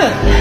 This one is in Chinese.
嗯。